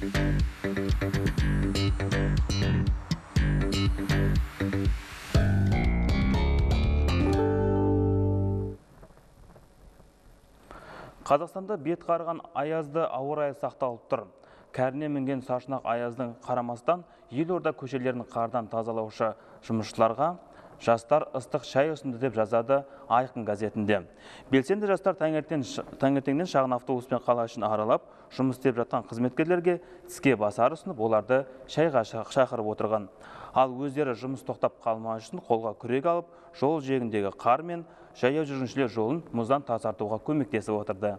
Қазақстанда бет қарған аязды ауа райы сақталып тұр. Кәріне мінген сашнақ аяздың қарамастан елорда көшелерін қардан тазалаушы жұмысшыларға жастар ыстық шай ұсынды деп жазады Айқын газетінде. Белсенді жастар таңертең, таңертеңнен шағын автобуспен қала үшін аралап, жұмыс істеп жатқан қызметкерлерге тіске басар ұсынып, оларды шайға шақырып отырған. Ал өздері жұмыс тоқтап қалмау үшін қолға күрек алып, жол жегіндегі қар мен жаяу жүргіншілер жолын мұздан тазартуға көмектесіп отырды.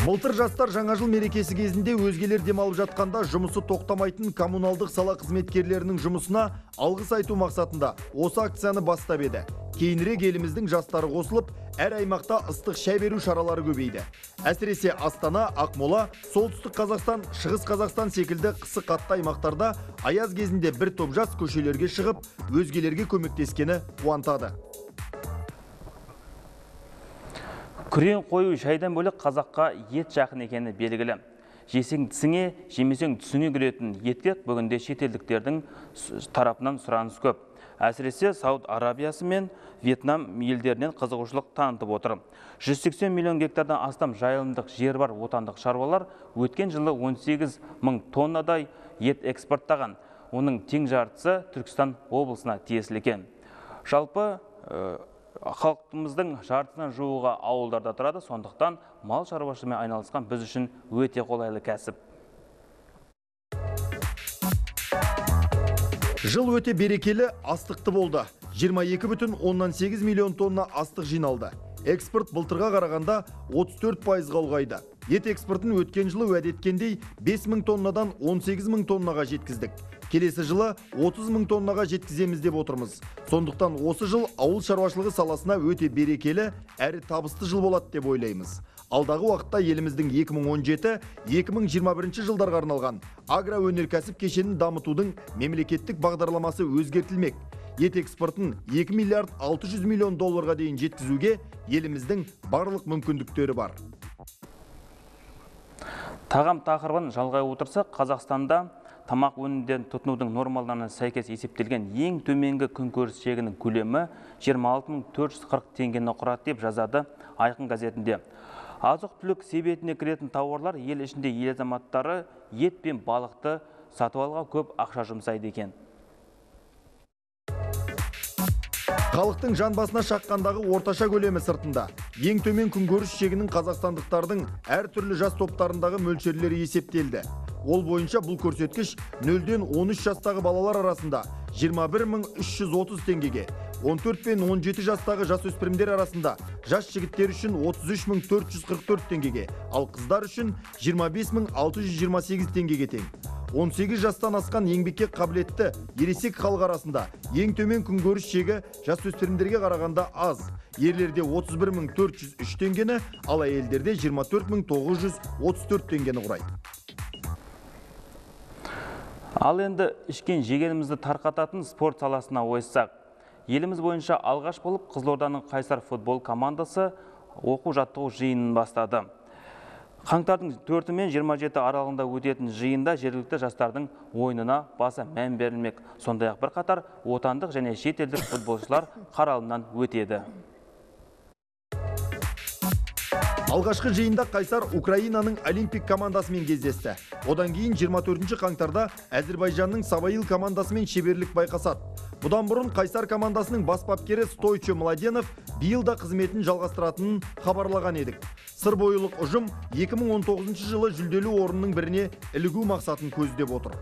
Былтыр жастар жаңа жыл мерекесі кезінде өзгелер демалып жатқанда жұмысы тоқтамайтын коммуналдық сала қызметкерлерінің жұмысына алғыс айту мақсатында осы акцияны бастап еді. Кейінірек еліміздің жастары қосылып, әр аймақта ыстық шай беру шаралары көбейді. Әсіресе Астана, Ақмола, Солтүстік Қазақстан, Шығыс Қазақстан секілді қысы қатты аймақтарда аяз кезінде бір топ жас көшелерге шығып, өзгелерге көмектескені қуантады. Күрең қою шайдан бөлек қазаққа ет жақын екені белгілі. Жесең тісіңе, жемесең түсіңе кіретін етке бүгінде шетелдіктердің тарапынан сұраныс көп. Әсіресе Сауд Арабиясы мен Вьетнам елдерінен қызығушылық танытып отыр. 180 миллион гектардан астам жайылымдық жер бар отандық шаруалар өткен жылы 18 мың тоннадай ет экспорттаған. Оның тең жартысы Түркістан облысына тиесілі екен. Жалпы халқымыздың жартысынан жуығы ауылдарда тұрады. Сондықтан мал шаруашылығымен айналысқан біз үшін өте қолайлы кәсіп. Жыл өте берекелі астықты болды. 22 бүтін оннан 8 миллион тонна астық жиналды. Экспорт былтырға қарағанда 34 пайызға ұлғайды. Ет экспортын өткен жылы уәде еткендей 5 мың тоннадан 18 мың тоннаға жеткіздік. Келесі жылы 30 мың тоннаға жеткіземіз деп отырмыз. Сондықтан осы жыл ауыл шаруашылығы саласына өте берекелі әрі табысты жыл болады деп ойлаймыз. Алдағы уақытта еліміздің 2017-2021 жылдарға арналған агроөнеркәсіп кешенін дамытудың мемлекеттік бағдарламасы өзгертілмек. Ет экспортын 2 миллиард 600 миллион долларға дейін жеткізуге еліміздің барлық мүмкіндіктері бар. Тағам тақырыбын жалғай отырсақ қазақстанда тамақ өнімдерін тұтынудың нормаларына сәйкес есептелген ең төменгі күнкөріс шегінің көлемі 26440 теңгені құрады деп жазады айқын газетінде. Азық түлік себетіне кіретін тауарлар ел ішінде ел азаматтары ет пен балықты сатып алуға көп ақша жұмсайды екен. Халықтың жан басына шаққандағы орташа көлемі сыртында. Ең төмен күнкөріс шегінің қазақстандықтардың әртүрлі жас топтарындағы мөлшерлері есептелді. Ол бойынша бұл көрсеткіш 0-ден 13 жастағы балалар арасында 21330 теңгеге 14 пен 17 жастағы жасөспірімдер арасында жас жігіттер үшін 33444 теңгеге ал қыздар үшін 25628 теңгеге тең. 18 жастан асқан еңбекке қабілетті ересек халық арасында ең төмен күнкөріс шегі жасөспірімдерге қарағанда аз. Ерлерде 31403 теңгені ал әйелдерде 24934 теңгені құрайды. Ал енді ішкен жегенімізді тарқататын спорт саласына ойыссақ. Еліміз бойынша алғаш болып қызылорданың қайсар футбол командасы оқу жаттығу жиынын бастады. Қаңтардың төрті мен 27 аралығында өтетін жиында жергілікті жастардың ойынына баса мән берілмек. Сондай ақ бірқатар отандық және шетелдік футболшылар қаралымнан өтеді. Алғашқы жиында қайсар украинаның олимпик командасымен кездесті. Одан кейін 24 қаңтарда әзірбайжанның сабаил командасымен шеберлік байқасады. Бұдан бұрын қайсар командасының бас бапкері стойчо младенов биыл да қызметін жалғастыратынын хабарлаған едік. Сырбойылық ұжым 2019 жылы жүлделі орынның біріне ілігу мақсатын көздеп отыр.